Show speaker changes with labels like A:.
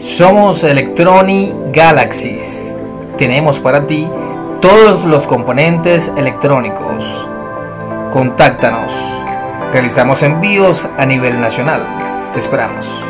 A: Somos Electroni Galaxies. Tenemos para ti todos los componentes electrónicos. Contáctanos. Realizamos envíos a nivel nacional. Te esperamos.